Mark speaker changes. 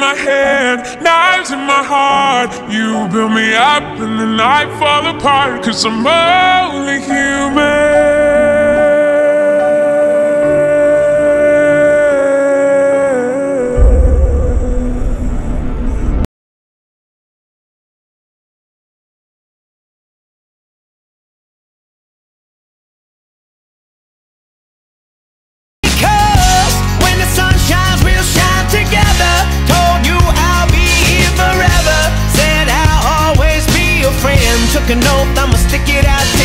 Speaker 1: my hand, knives in my heart. You build me up and then I fall apart. Cause I'm only human.
Speaker 2: Oath, I'ma stick it out